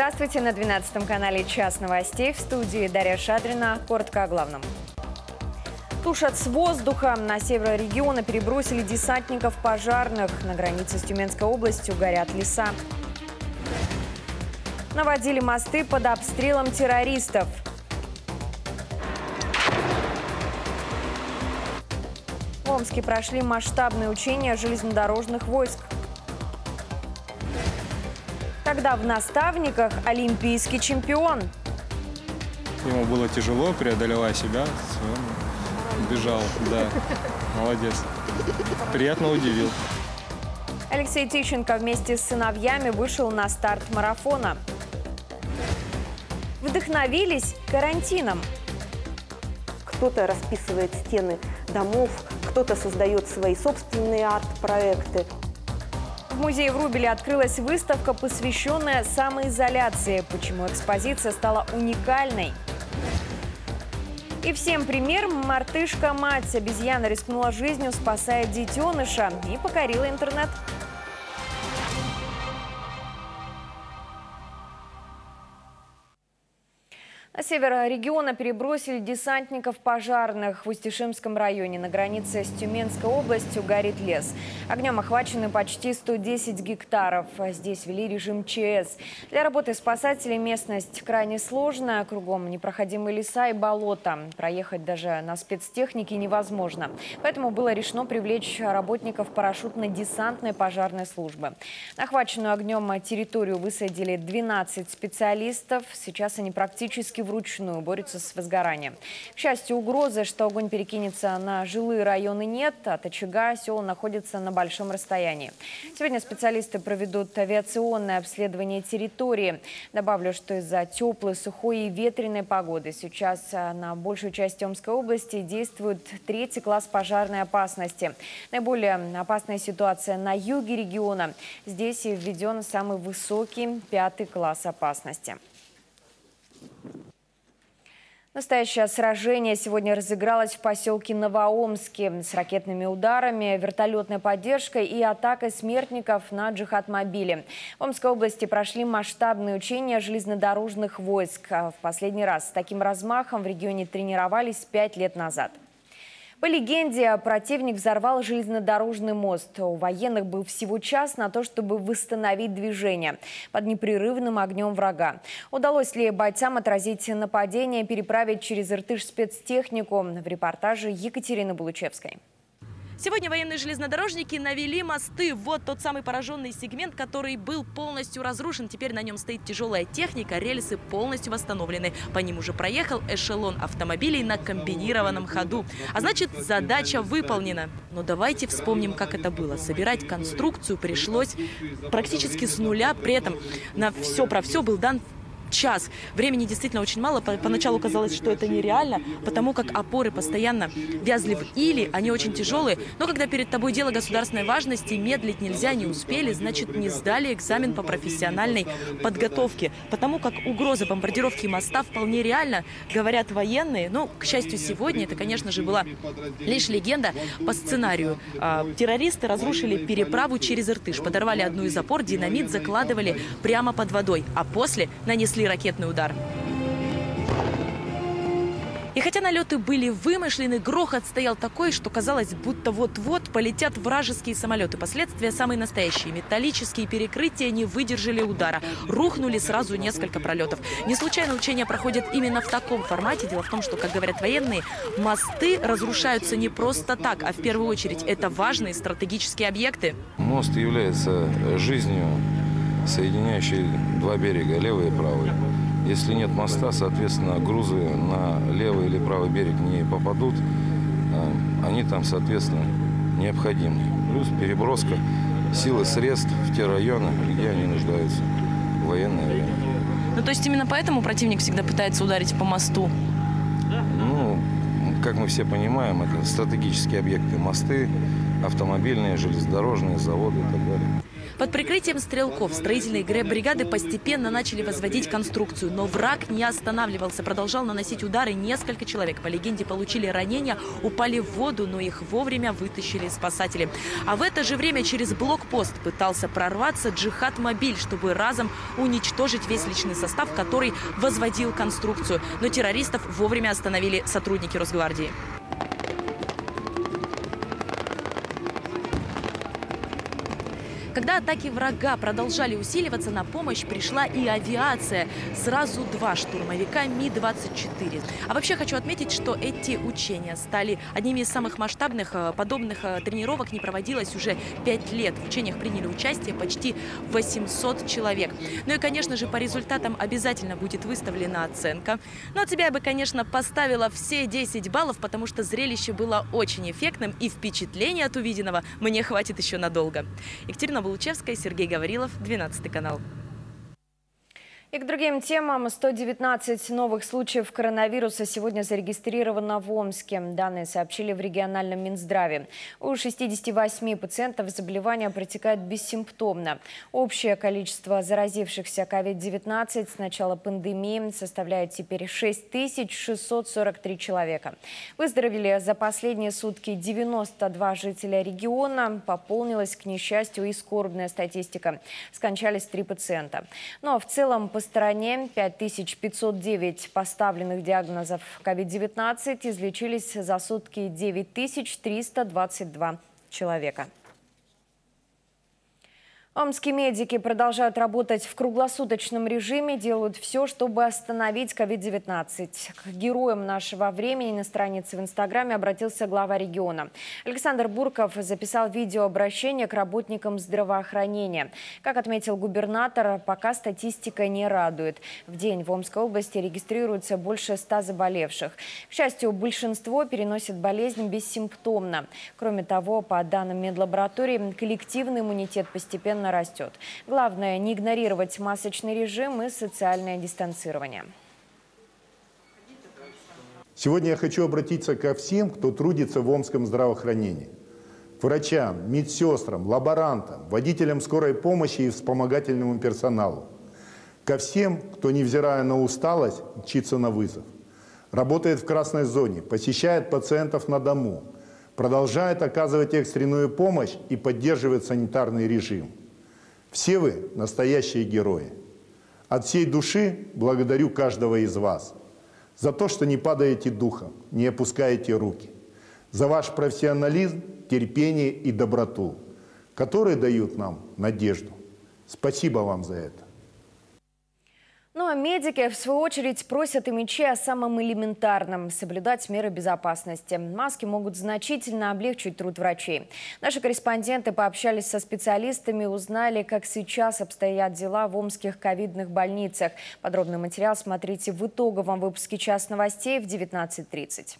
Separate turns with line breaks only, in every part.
Здравствуйте на 12 канале «Час новостей» в студии Дарья Шадрина. Коротко о главном. Тушат с воздуха. На север региона перебросили десантников пожарных. На границе с Тюменской областью горят леса. Наводили мосты под обстрелом террористов. В Омске прошли масштабные учения железнодорожных войск. Когда в наставниках олимпийский чемпион.
Ему было тяжело, преодолевая себя, он бежал, да, молодец. Приятно удивил.
Алексей Тищенко вместе с сыновьями вышел на старт марафона. Вдохновились карантином.
Кто-то расписывает стены домов, кто-то создает свои собственные арт-проекты.
В музее Врубеля открылась выставка, посвященная самоизоляции. Почему экспозиция стала уникальной? И всем пример мартышка-мать. Обезьяна рискнула жизнью, спасая детеныша и покорила интернет. Север региона перебросили десантников пожарных. В Устишимском районе на границе с Тюменской областью горит лес. Огнем охвачены почти 110 гектаров. Здесь ввели режим ЧС. Для работы спасателей местность крайне сложная. Кругом непроходимые леса и болота. Проехать даже на спецтехнике невозможно. Поэтому было решено привлечь работников парашютно-десантной пожарной службы. На охваченную огнем территорию высадили 12 специалистов. Сейчас они практически вручную борются с возгоранием. К счастью, угрозы, что огонь перекинется на жилые районы нет. От очага села находится на большом расстоянии. Сегодня специалисты проведут авиационное обследование территории. Добавлю, что из-за теплой, сухой и ветреной погоды сейчас а, на большей части Омской области действует третий класс пожарной опасности. Наиболее опасная ситуация на юге региона. Здесь введен самый высокий пятый класс опасности. Настоящее сражение сегодня разыгралось в поселке Новоомске с ракетными ударами, вертолетной поддержкой и атакой смертников на джихад-мобиле. В Омской области прошли масштабные учения железнодорожных войск. В последний раз с таким размахом в регионе тренировались пять лет назад. По легенде, противник взорвал железнодорожный мост. У военных был всего час на то, чтобы восстановить движение под непрерывным огнем врага. Удалось ли бойцам отразить нападение, переправить через Иртыш спецтехнику? В репортаже Екатерины Булучевской.
Сегодня военные железнодорожники навели мосты. Вот тот самый пораженный сегмент, который был полностью разрушен. Теперь на нем стоит тяжелая техника, рельсы полностью восстановлены. По ним уже проехал эшелон автомобилей на комбинированном ходу. А значит, задача выполнена. Но давайте вспомним, как это было. Собирать конструкцию пришлось практически с нуля. При этом на все про все был дан час. Времени действительно очень мало. Поначалу казалось, что это нереально, потому как опоры постоянно вязли в или, они очень тяжелые. Но когда перед тобой дело государственной важности, медлить нельзя, не успели, значит, не сдали экзамен по профессиональной подготовке. Потому как угроза бомбардировки моста вполне реально, говорят военные. Но, к счастью, сегодня это, конечно же, была лишь легенда по сценарию. А, террористы разрушили переправу через Иртыш, подорвали одну из опор, динамит закладывали прямо под водой, а после нанесли нанесли ракетный удар. И хотя налеты были вымышлены, грохот стоял такой, что казалось, будто вот-вот полетят вражеские самолеты. Последствия самые настоящие. Металлические перекрытия не выдержали удара. Рухнули сразу несколько пролетов. Не случайно учения проходят именно в таком формате. Дело в том, что, как говорят военные, мосты разрушаются не просто так, а в первую очередь это важные стратегические объекты.
Мост является жизнью соединяющий два берега, левый и правый. Если нет моста, соответственно, грузы на левый или правый берег не попадут, а они там, соответственно, необходимы. Плюс переброска силы средств в те районы, где они нуждаются в военное время.
Ну, то есть именно поэтому противник всегда пытается ударить по мосту?
Ну, как мы все понимаем, это стратегические объекты. Мосты, автомобильные, железнодорожные, заводы и так далее.
Под прикрытием стрелков строительные бригады постепенно начали возводить конструкцию. Но враг не останавливался, продолжал наносить удары. Несколько человек, по легенде, получили ранения, упали в воду, но их вовремя вытащили спасатели. А в это же время через блокпост пытался прорваться Джихад Мобиль, чтобы разом уничтожить весь личный состав, который возводил конструкцию. Но террористов вовремя остановили сотрудники Росгвардии. Когда атаки врага продолжали усиливаться, на помощь пришла и авиация. Сразу два штурмовика Ми-24. А вообще хочу отметить, что эти учения стали одними из самых масштабных. Э, подобных э, тренировок не проводилось уже пять лет. В учениях приняли участие почти 800 человек. Ну и, конечно же, по результатам обязательно будет выставлена оценка. Но тебя я бы, конечно, поставила все 10 баллов, потому что зрелище было очень эффектным и впечатление от увиденного мне хватит еще надолго. Екатерина Анна Булучевская, Сергей Гаврилов, 12 канал.
И к другим темам. 119 новых случаев коронавируса сегодня зарегистрировано в Омске. Данные сообщили в региональном Минздраве. У 68 пациентов заболевание протекает бессимптомно. Общее количество заразившихся COVID-19 с начала пандемии составляет теперь 6643 человека. Выздоровели за последние сутки 92 жителя региона. Пополнилась, к несчастью, и скорбная статистика. Скончались три пациента. Но ну, а в целом по стране 5509 поставленных диагнозов COVID-19 излечились за сутки 9322 человека. Омские медики продолжают работать в круглосуточном режиме, делают все, чтобы остановить COVID-19. К героям нашего времени на странице в Инстаграме обратился глава региона. Александр Бурков записал видеообращение к работникам здравоохранения. Как отметил губернатор, пока статистика не радует. В день в Омской области регистрируется больше 100 заболевших. К счастью, большинство переносит болезнь бессимптомно. Кроме того, по данным медлаборатории, коллективный иммунитет постепенно растет. Главное не игнорировать масочный режим и социальное дистанцирование.
Сегодня я хочу обратиться ко всем, кто трудится в Омском здравоохранении. К врачам, медсестрам, лаборантам, водителям скорой помощи и вспомогательному персоналу. Ко всем, кто, невзирая на усталость, мчится на вызов. Работает в красной зоне, посещает пациентов на дому, продолжает оказывать экстренную помощь и поддерживает санитарный режим – все вы настоящие герои. От всей души благодарю каждого из вас за то, что не падаете духом, не опускаете руки, за ваш профессионализм, терпение и доброту, которые дают нам надежду. Спасибо вам за это.
Ну а медики, в свою очередь, просят и мечи о самом элементарном – соблюдать меры безопасности. Маски могут значительно облегчить труд врачей. Наши корреспонденты пообщались со специалистами, узнали, как сейчас обстоят дела в омских ковидных больницах. Подробный материал смотрите в итоговом выпуске «Час новостей» в 19.30.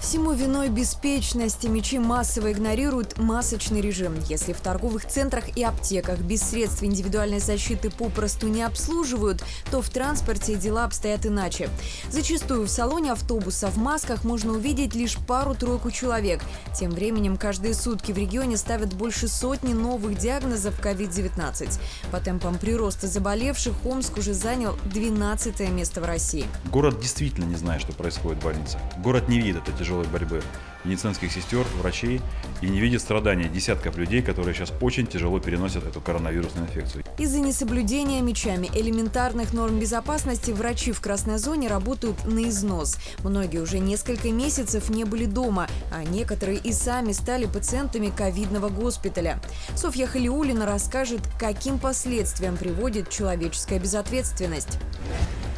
Всему виной беспечность. Мечи массово игнорируют масочный режим. Если в торговых центрах и аптеках без средств индивидуальной защиты попросту не обслуживают, то в транспорте дела обстоят иначе. Зачастую в салоне автобуса в масках можно увидеть лишь пару-тройку человек. Тем временем каждые сутки в регионе ставят больше сотни новых диагнозов COVID-19. По темпам прироста заболевших Омск уже занял 12 место в России.
Город действительно не знает, что происходит в больнице. Город не видит это тяжелой борьбы медицинских сестер, врачей и не видит страдания десятков людей, которые сейчас очень тяжело переносят эту коронавирусную инфекцию.
Из-за несоблюдения мечами элементарных норм безопасности врачи в красной зоне работают на износ. Многие уже несколько месяцев не были дома, а некоторые и сами стали пациентами ковидного госпиталя. Софья Халиулина расскажет, каким последствиям приводит человеческая безответственность.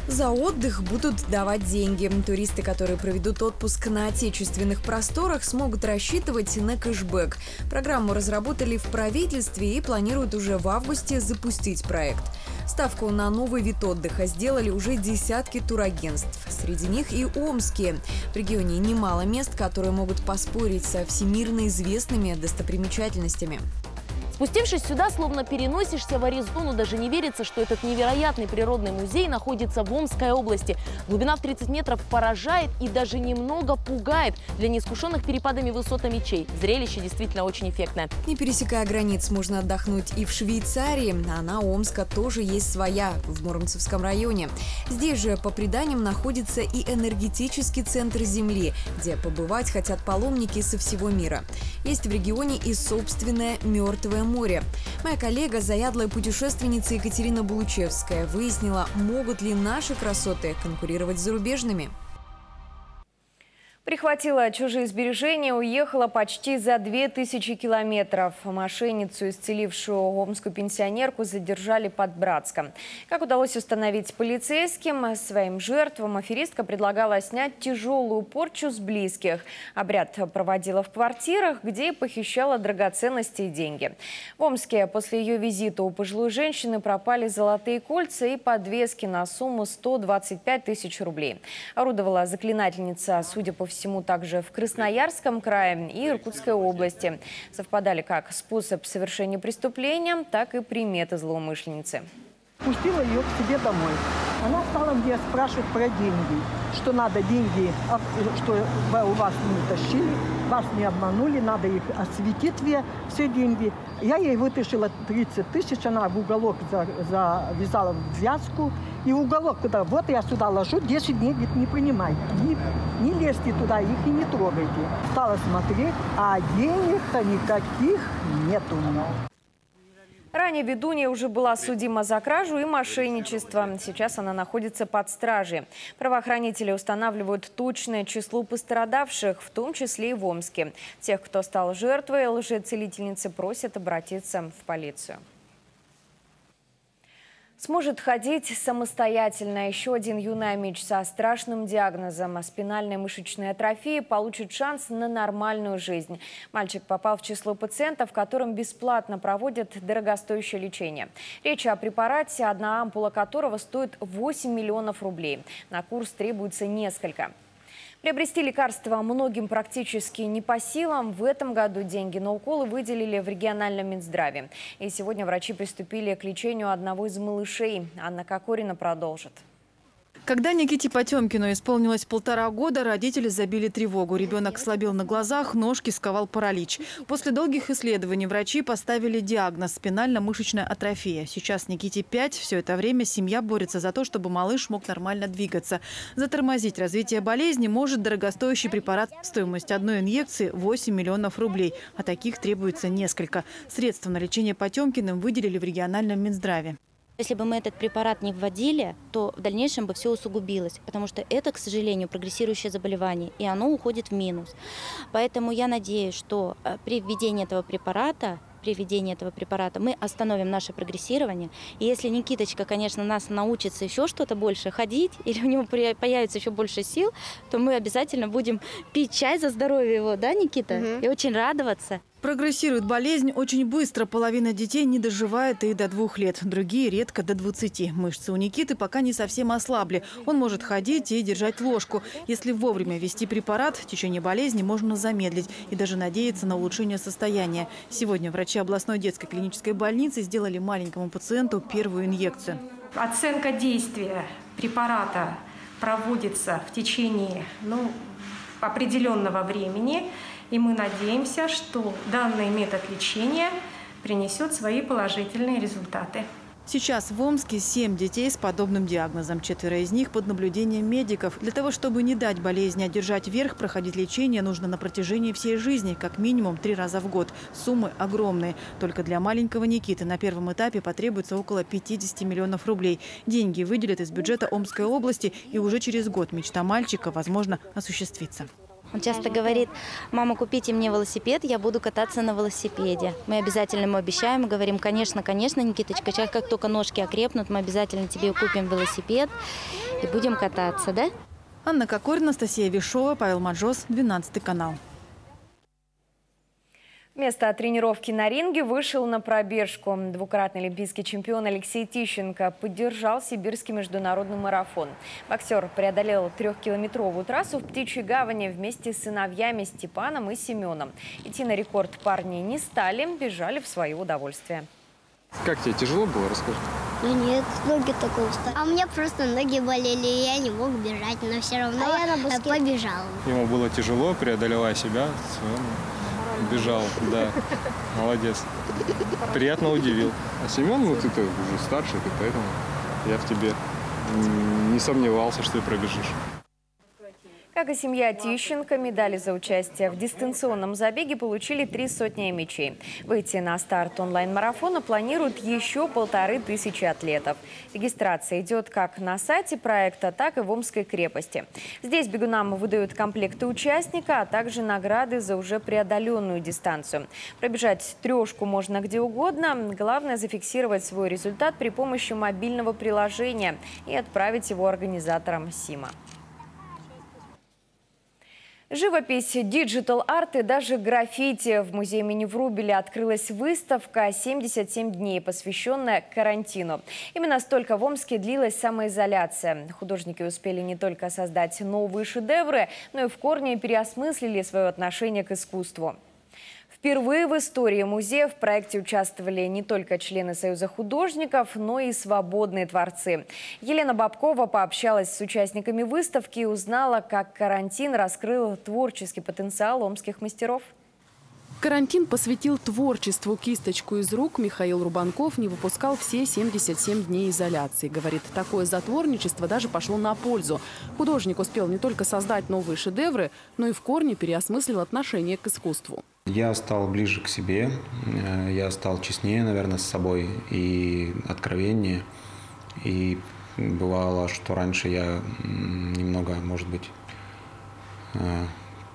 За отдых будут давать деньги. Туристы, которые проведут отпуск на отечественных просторах, смогут рассчитывать на кэшбэк. Программу разработали в правительстве и планируют уже в августе запустить проект. Ставку на новый вид отдыха сделали уже десятки турагентств. Среди них и омские. В регионе немало мест, которые могут поспорить со всемирно известными достопримечательностями.
Спустившись сюда, словно переносишься в Аризону, даже не верится, что этот невероятный природный музей находится в Омской области. Глубина в 30 метров поражает и даже немного пугает для неискушенных перепадами высота мечей. Зрелище действительно очень эффектное.
Не пересекая границ, можно отдохнуть и в Швейцарии, а на Омска тоже есть своя, в Муромцевском районе. Здесь же, по преданиям, находится и энергетический центр Земли, где побывать хотят паломники со всего мира. Есть в регионе и собственное мертвое море. Моя коллега, заядлая путешественница Екатерина Булучевская, выяснила, могут ли наши красоты конкурировать с зарубежными.
Прихватила чужие сбережения, уехала почти за 2000 километров. Мошенницу, исцелившую омскую пенсионерку, задержали под Братском. Как удалось установить полицейским, своим жертвам аферистка предлагала снять тяжелую порчу с близких. Обряд проводила в квартирах, где похищала драгоценности и деньги. В Омске после ее визита у пожилой женщины пропали золотые кольца и подвески на сумму 125 тысяч рублей. Орудовала заклинательница, судя по всему, также в Красноярском крае и Иркутской области. Совпадали как способ совершения преступления, так и приметы злоумышленницы.
Пустила ее к себе домой. Она стала мне спрашивать про деньги, что надо деньги, а, что у вас не тащили, вас не обманули, надо их осветить все деньги. Я ей вытащила 30 тысяч, она в уголок завязала в вязку, и уголок туда, вот я сюда ложу, 10 дней, говорит, не принимайте, не, не лезьте туда, их и не трогайте. Стала смотреть, а денег-то никаких нету.
Ранее ведунья уже была судима за кражу и мошенничество. Сейчас она находится под стражей. Правоохранители устанавливают точное число пострадавших, в том числе и в Омске. Тех, кто стал жертвой лжецелительницы, просят обратиться в полицию. Сможет ходить самостоятельно. Еще один юный амич со страшным диагнозом спинальной мышечной атрофии получит шанс на нормальную жизнь. Мальчик попал в число пациентов, которым бесплатно проводят дорогостоящее лечение. Речь о препарате, одна ампула которого стоит 8 миллионов рублей. На курс требуется несколько. Приобрести лекарства многим практически не по силам. В этом году деньги на уколы выделили в региональном Минздраве. И сегодня врачи приступили к лечению одного из малышей. Анна Кокорина продолжит.
Когда Никите Потемкину исполнилось полтора года, родители забили тревогу. Ребенок слабел на глазах, ножки сковал паралич. После долгих исследований врачи поставили диагноз – спинально-мышечная атрофия. Сейчас Никите 5. Все это время семья борется за то, чтобы малыш мог нормально двигаться. Затормозить развитие болезни может дорогостоящий препарат. Стоимость одной инъекции – 8 миллионов рублей. А таких требуется несколько. Средства на лечение Потемкиным выделили в региональном Минздраве.
Если бы мы этот препарат не вводили, то в дальнейшем бы все усугубилось, потому что это, к сожалению, прогрессирующее заболевание, и оно уходит в минус. Поэтому я надеюсь, что э, при введении этого препарата при введении этого препарата мы остановим наше прогрессирование. И если Никиточка, конечно, нас научится еще что-то больше ходить, или у него появится еще больше сил, то мы обязательно будем пить чай за здоровье его, да, Никита? Угу. И очень радоваться.
Прогрессирует болезнь очень быстро. Половина детей не доживает и до двух лет. Другие редко до 20. Мышцы у Никиты пока не совсем ослабли. Он может ходить и держать ложку. Если вовремя ввести препарат, течение болезни можно замедлить и даже надеяться на улучшение состояния. Сегодня врачи областной детской клинической больницы сделали маленькому пациенту первую инъекцию.
Оценка действия препарата проводится в течение ну, определенного времени – и мы надеемся, что данный метод лечения принесет свои положительные результаты.
Сейчас в Омске семь детей с подобным диагнозом. Четверо из них под наблюдением медиков. Для того, чтобы не дать болезни одержать верх, проходить лечение нужно на протяжении всей жизни, как минимум три раза в год. Суммы огромные. Только для маленького Никиты на первом этапе потребуется около 50 миллионов рублей. Деньги выделят из бюджета Омской области, и уже через год мечта мальчика, возможно, осуществится.
Он часто говорит, мама, купите мне велосипед, я буду кататься на велосипеде. Мы обязательно ему обещаем, говорим, конечно, конечно, Никиточка, сейчас как только ножки окрепнут, мы обязательно тебе купим велосипед и будем кататься, да?
Анна Кокорина, Анастасия Вишова, Павел Маджос, 12 канал.
Вместо тренировки на ринге вышел на пробежку. Двукратный олимпийский чемпион Алексей Тищенко поддержал сибирский международный марафон. Боксер преодолел трехкилометровую трассу в Птичьей гавани вместе с сыновьями Степаном и Семеном. Идти на рекорд парни не стали, бежали в свое удовольствие.
Как тебе, тяжело было? Расскажи.
Ну нет, ноги только устали. А у меня просто ноги болели, и я не мог бежать, но все равно а я на побежал.
Ему было тяжело, преодолевая себя, бежал, да. Молодец. Приятно удивил. А Семен, ну ты-то уже старший, ты поэтому я в тебе не сомневался, что ты пробежишь.
Как и семья Тищенко, медали за участие в дистанционном забеге получили три сотни мячей. Выйти на старт онлайн-марафона планируют еще полторы тысячи атлетов. Регистрация идет как на сайте проекта, так и в Омской крепости. Здесь бегунам выдают комплекты участника, а также награды за уже преодоленную дистанцию. Пробежать трешку можно где угодно. Главное зафиксировать свой результат при помощи мобильного приложения и отправить его организаторам СИМа. Живопись, диджитал-арт и даже граффити. В музее имени Врубеля открылась выставка «77 дней», посвященная карантину. Именно столько в Омске длилась самоизоляция. Художники успели не только создать новые шедевры, но и в корне переосмыслили свое отношение к искусству. Впервые в истории музея в проекте участвовали не только члены Союза художников, но и свободные творцы. Елена Бабкова пообщалась с участниками выставки и узнала, как карантин раскрыл творческий потенциал омских мастеров.
Карантин посвятил творчеству. Кисточку из рук Михаил Рубанков не выпускал все 77 дней изоляции. Говорит, такое затворничество даже пошло на пользу. Художник успел не только создать новые шедевры, но и в корне переосмыслил отношение к искусству.
Я стал ближе к себе, э, я стал честнее, наверное, с собой и откровеннее. И бывало, что раньше я немного, может быть, э,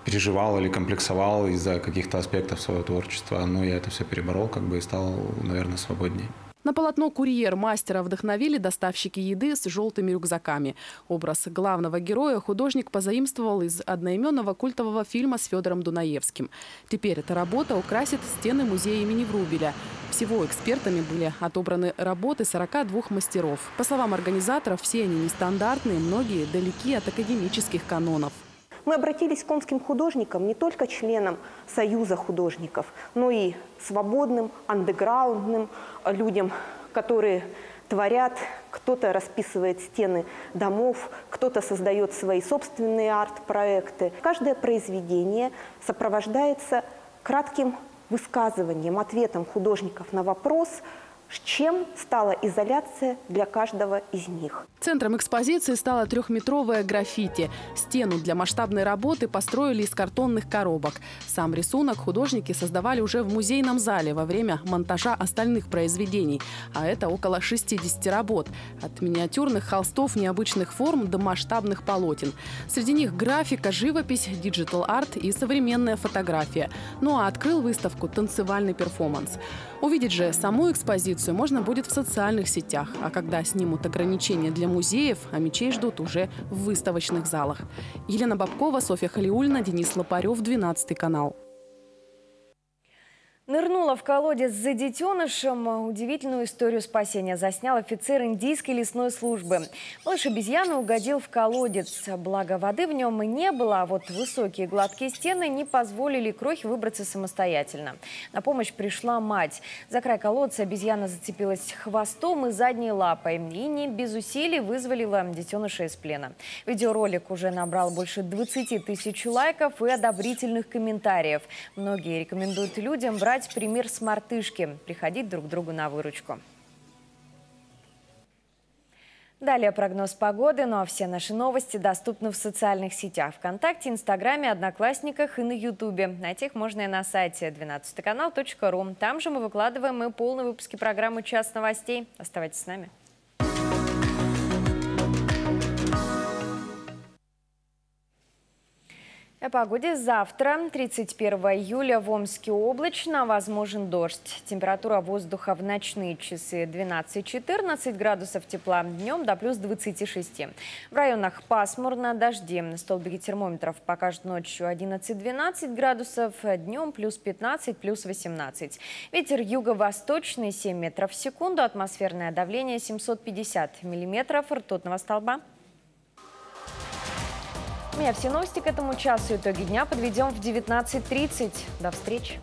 переживал или комплексовал из-за каких-то аспектов своего творчества, но я это все переборол как бы и стал, наверное, свободнее.
На полотно «Курьер» мастера вдохновили доставщики еды с желтыми рюкзаками. Образ главного героя художник позаимствовал из одноименного культового фильма с Федором Дунаевским. Теперь эта работа украсит стены музея имени Врубеля. Всего экспертами были отобраны работы 42 мастеров. По словам организаторов, все они нестандартные, многие далеки от академических канонов.
Мы обратились к омским художникам, не только членам Союза художников, но и свободным, андеграундным людям, которые творят, кто-то расписывает стены домов, кто-то создает свои собственные арт-проекты. Каждое произведение сопровождается кратким высказыванием, ответом художников на вопрос – чем стала изоляция для каждого из них.
Центром экспозиции стала трехметровая граффити. Стену для масштабной работы построили из картонных коробок. Сам рисунок художники создавали уже в музейном зале во время монтажа остальных произведений. А это около 60 работ. От миниатюрных холстов необычных форм до масштабных полотен. Среди них графика, живопись, диджитал-арт и современная фотография. Ну а открыл выставку танцевальный перформанс. Увидеть же саму экспозицию можно будет в социальных сетях, а когда снимут ограничения для музеев, омичей ждут уже в выставочных залах. Елена Бабкова, Софья Халиулина, Денис Лопарев, 12 канал.
Нырнула в колодец за детенышем. Удивительную историю спасения заснял офицер индийской лесной службы. Малыш обезьяны угодил в колодец. Благо воды в нем и не было, а вот высокие гладкие стены не позволили крохе выбраться самостоятельно. На помощь пришла мать. За край колодца обезьяна зацепилась хвостом и задней лапой. И не без усилий вызволила детеныша из плена. Видеоролик уже набрал больше 20 тысяч лайков и одобрительных комментариев. Многие рекомендуют людям брать брать пример с мартышки, приходить друг другу на выручку. Далее прогноз погоды, ну а все наши новости доступны в социальных сетях ВКонтакте, Инстаграме, Одноклассниках и на Ютубе. Найти их можно и на сайте 12канал.ру. Там же мы выкладываем и полные выпуски программы «Час новостей». Оставайтесь с нами. О погоде завтра, 31 июля, в Омске облачно, возможен дождь. Температура воздуха в ночные часы 12-14 градусов тепла, днем до плюс 26. В районах пасмурно, дожди. Столбики термометров покажут ночью 11-12 градусов, днем плюс 15, плюс 18. Ветер юго-восточный 7 метров в секунду, атмосферное давление 750 миллиметров ртутного столба. У меня все новости к этому часу. Итоги дня подведем в 19.30. До встречи.